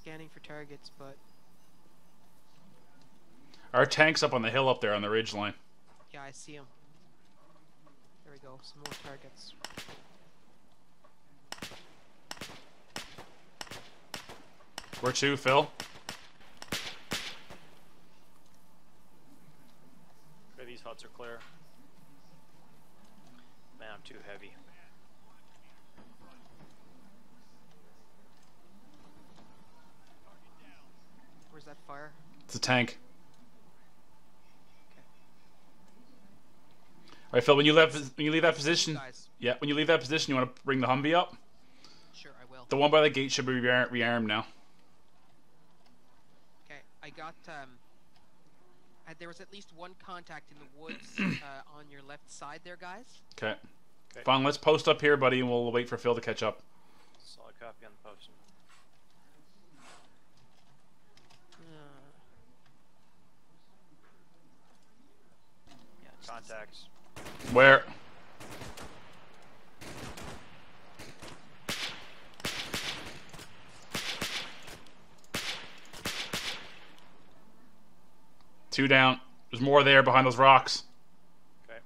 scanning for targets, but Our tank's up on the hill up there on the ridge line. yeah, I see them. There we go. Some more targets. Where to, Phil? Okay, these huts are clear. Man, I'm too heavy. Where's that fire? It's a tank. Okay. All right, Phil. When you leave, when you leave that position, Guys, yeah, when you leave that position, you want to bring the Humvee up. sure, I will. The one by the gate should be rear- rearmed now. Okay, I got um. I, there was at least one contact in the woods uh, on your left side there, guys. Okay. Okay. Fine. Let's post up here, buddy, and we'll wait for Phil to catch up. Solid copy on the post. Yeah, Contacts. Where? Two down. There's more there behind those rocks. Okay.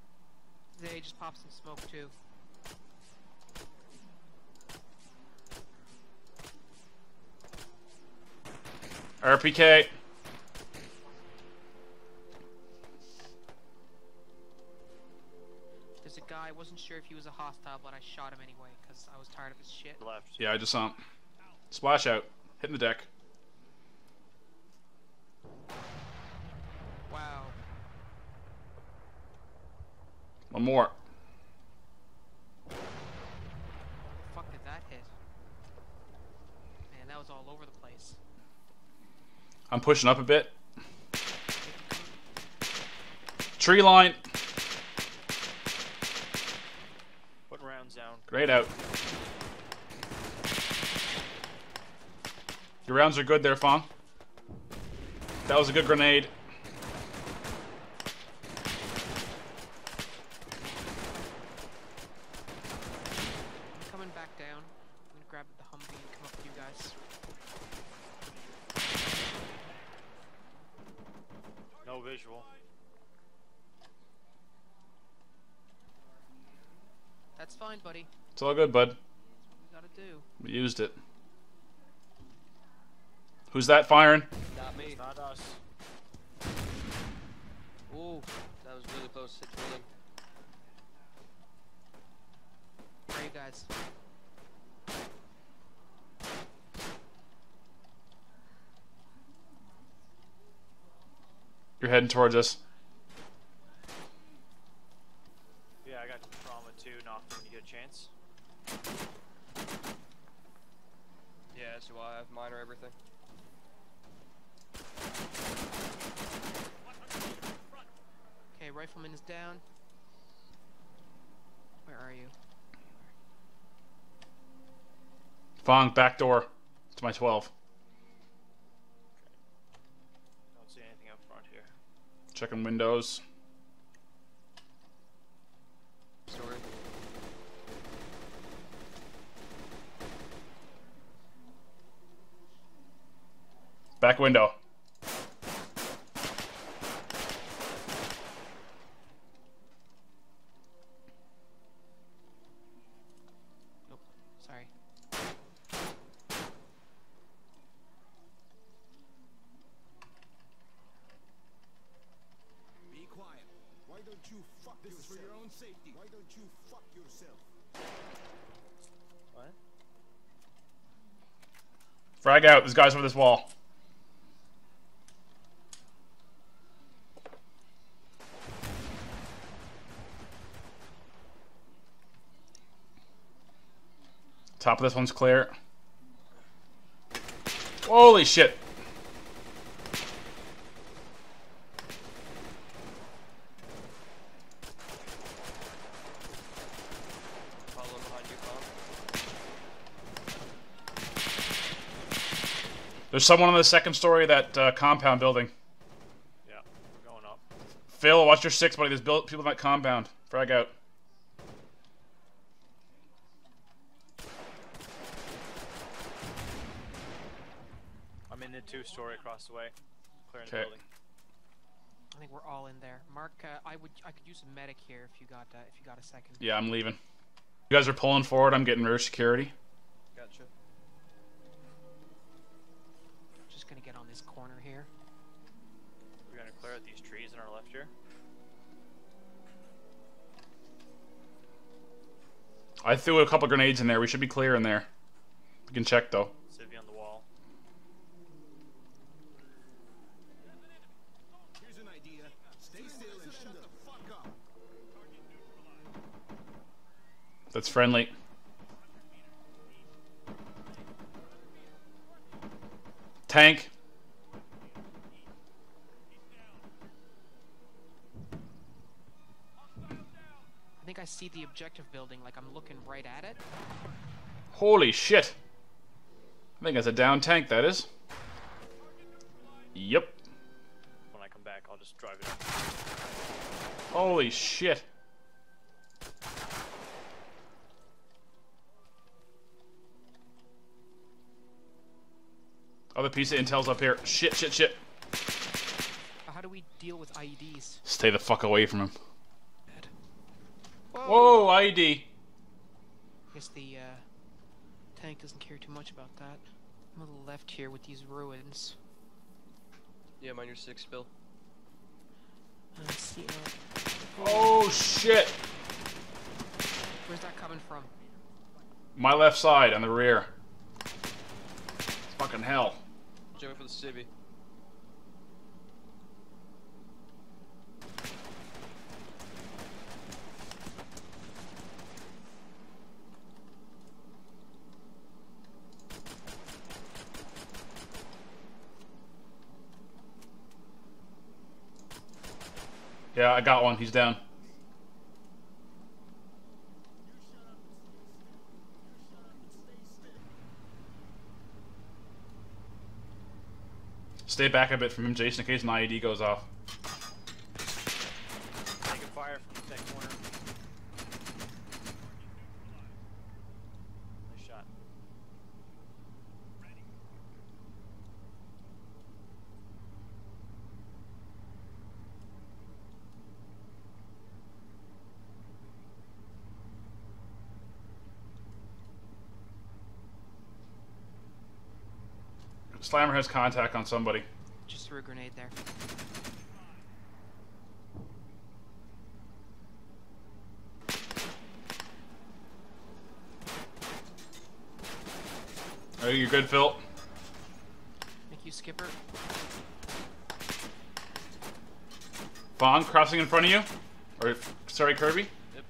They just pop some smoke too. RPK. There's a guy. I wasn't sure if he was a hostile, but I shot him anyway because I was tired of his shit. Left. Yeah, I just saw him. Splash out. Hitting the deck. Wow. One more. The fuck did that hit? Man, that was all over the place. I'm pushing up a bit. Tree line. Putting rounds down. Great out. Your rounds are good there, Fong. That was a good grenade. I'm coming back down. I'm gonna grab the Humvee and come up with you guys. No visual. That's fine, buddy. It's all good, bud. We gotta do. We used it. Who's that firing? Not me. It's not us. Ooh, that was really close to drilling. Where are you guys? You're heading towards us. Yeah, I got trauma too. Knock when you get a chance. Yeah, so I have minor everything. Okay, rifleman is down. Where are you? Fong, back door to my 12. Don't see anything up front here. Checking windows. Story. Back window. Sorry. Be quiet. Why don't you fuck this yourself? for your own safety. Why don't you fuck yourself? What? Frag out. There's guys over this wall. Top of this one's clear. Holy shit. Follow behind you, Colin. There's someone on the second story of that uh, compound building. Yeah, we're going up. Phil, watch your six, buddy. There's people in that compound. Frag out. the two story across the way. Clearing the building. I think we're all in there. Mark, uh, I would I could use a medic here if you got uh, if you got a second. Yeah, I'm leaving. You guys are pulling forward. I'm getting rear security. Gotcha. Just gonna get on this corner here. We're gonna clear out these trees on our left here. I threw a couple grenades in there. We should be clear in there. We can check though. Civvy on the wall. Here's an idea. Stay still and shut the fuck up. That's friendly. Tank. I think I see the objective building. Like I'm looking right at it. Holy shit. I think that's a down tank, that is. Yep. When I come back, I'll just drive it. Holy shit. Other piece of intel's up here. Shit, shit, shit. Uh, How do we deal with IEDs? Stay the fuck away from him. Whoa! Whoa, ID. Guess the uh, tank doesn't care too much about that. I'm on the left here with these ruins. Yeah, mine your six, Bill. I see. Uh, Oh shit. where's that coming from? My left side on the rear. It's Fucking hell. Joe for the civvy. Yeah, I got one. He's down. Stay back a bit from him, Jason, in case an IED goes off. Taking fire from that corner. Nice shot. Slammer has contact on somebody. Just threw a grenade there. Are you good, Phil? Thank you, Skipper. Vaughn crossing in front of you? Or, sorry, Kirby? Yep.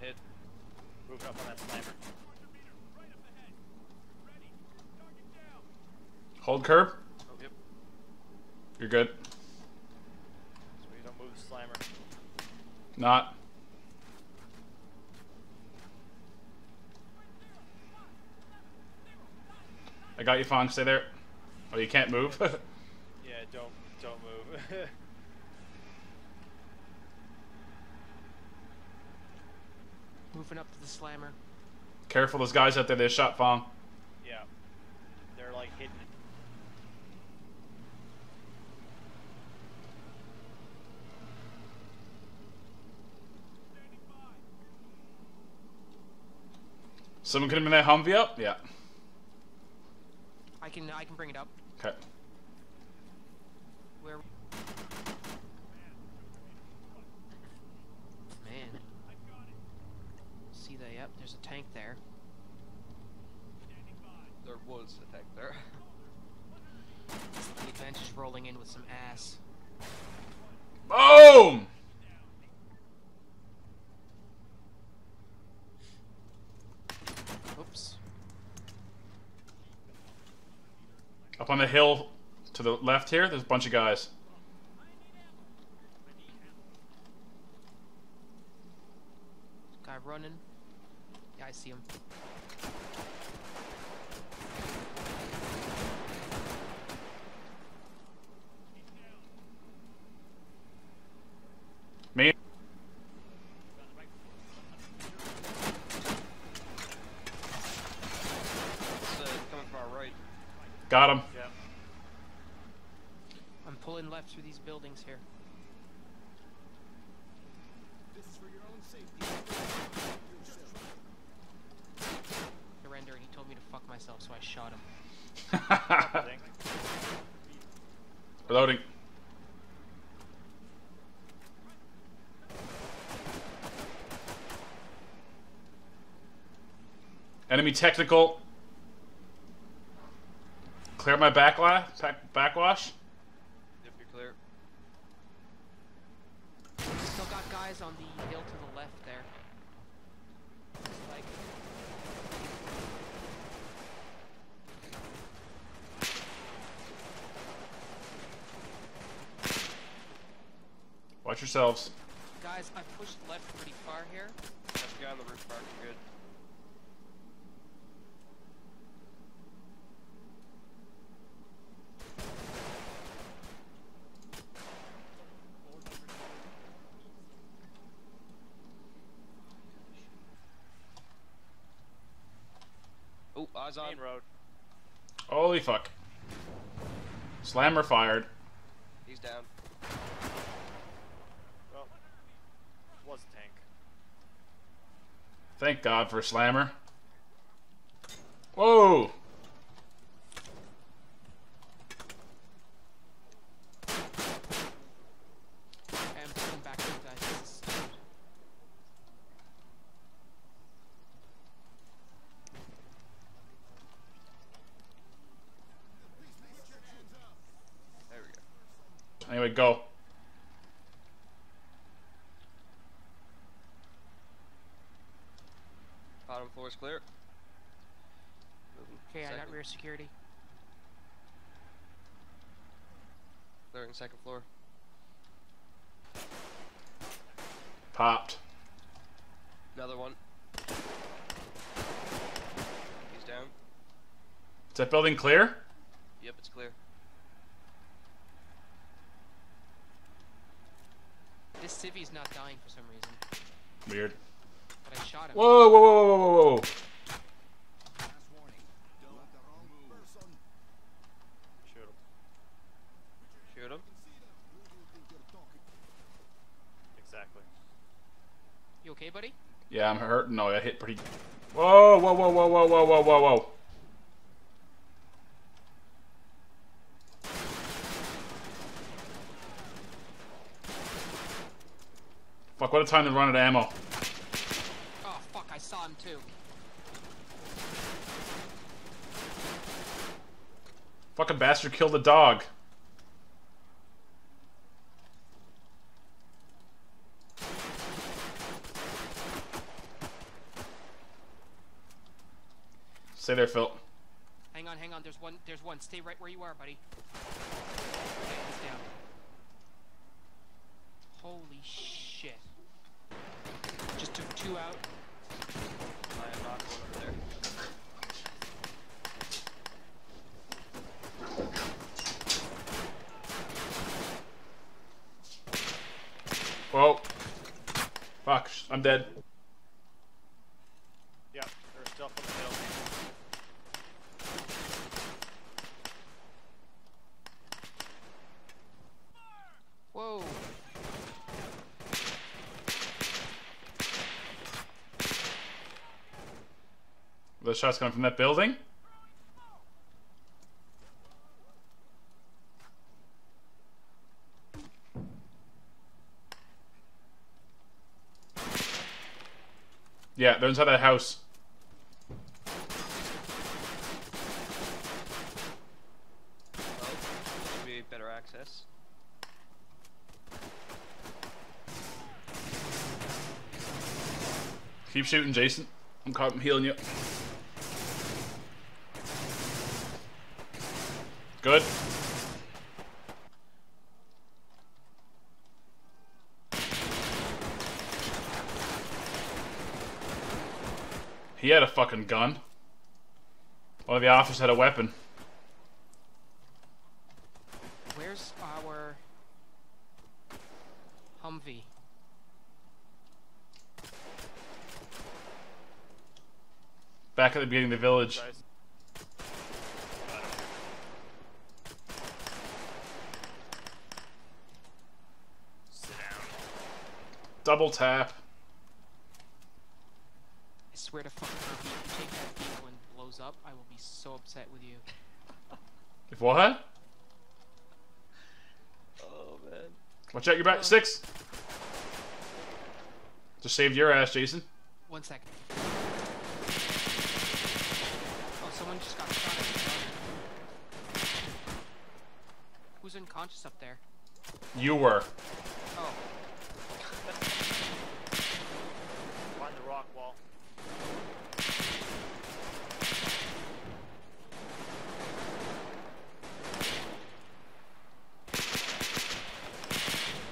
Hit. Moving up on that slammer. Hold curb. Oh, yep. You're good. So we don't move the slammer. Not. I got you, Fong. Stay there. Oh, you can't move? Yeah, don't don't move. Moving up to the slammer. Careful, those guys out there, they shot Fong. yeah. They're like hidden. Someone could have been that Humvee up? Yeah. I can I can bring it up. Okay. Where? Man. See that? Yep. There's a tank there. There was a tank there. The advantage rolling in with some ass. Boom! on the hill to the left here, there's a bunch of guys. Guy running. Yeah, I see him. Man. Enemy technical. Clear my backla back backwash. Yep, you're clear. Still got guys on the hill to the left there. Like, Watch yourselves. guys, I pushed left pretty far here. That's the guy on the roof park. You're good. Oh, eyes on. Main road. Holy fuck. Slammer fired. He's down. Well, was a tank. Thank God for Slammer. Whoa! I'm pulling back to you guys. This is stupid. There we go. Anyway, go. Bottom floor is clear. Moving. Okay, I got rear security. Clearing second floor. Popped. Another one. He's down. Is that building clear? Yep, it's clear. This civvy's not dying for some reason, Weird. but I shot him. Whoa, whoa, whoa, whoa, whoa, whoa. Last warning. Don't let the wrong person Shoot him. Shoot him. see them. Who do you think you're talking to? Exactly. You okay, buddy? Yeah, I'm hurt. No, I hit pretty. Whoa, whoa, whoa, whoa, whoa, whoa, whoa, whoa, whoa. Fuck, what a time to run out of ammo. Oh fuck, I saw him too. Fucking bastard killed a dog. Stay there, Phil. Hang on, hang on. There's one. There's one. Stay right where you are, buddy. Okay, he's down. Holy shit. Just took two out. I am not going over there. Whoa. Fuck, I'm dead. Yeah, there's stuff on the hill. Whoa. The shots coming from that building? Yeah, they're inside that house. Well, better access. Keep shooting, Jason. I'm, caught, I'm healing you. Good. He had a fucking gun. One of the officers had a weapon. Where's our Humvee? Back at the beginning of the village. Guys. Got him. Double tap. I swear to fucking God, if you take that vehicle and blows up, I will be so upset with you. If what? Oh man. Watch out your back. Six. Just saved your ass, Jason. One second. Oh, someone just got shot at. Who's unconscious up there? You were. Oh, Find the rock wall.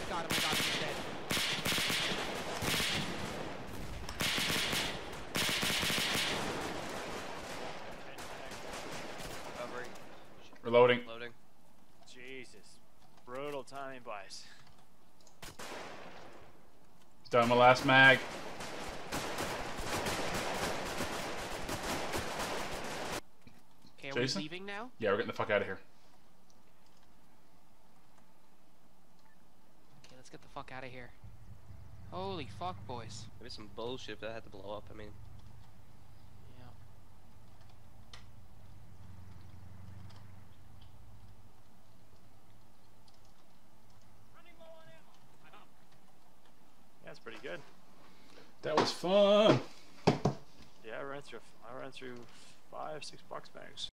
got him, I got him, he's dead. Recovery. Reloading. Loading. Jesus. Brutal timing, boys. Done my last mag. Okay, are Jason? we leaving now? Yeah, we're getting the fuck out of here. Okay, let's get the fuck out of here. Holy fuck, boys. Maybe some bullshit if that had to blow up. I mean, Yeah. Yeah, that's pretty good. That was fun. Yeah, I ran through I ran through five, six box bags.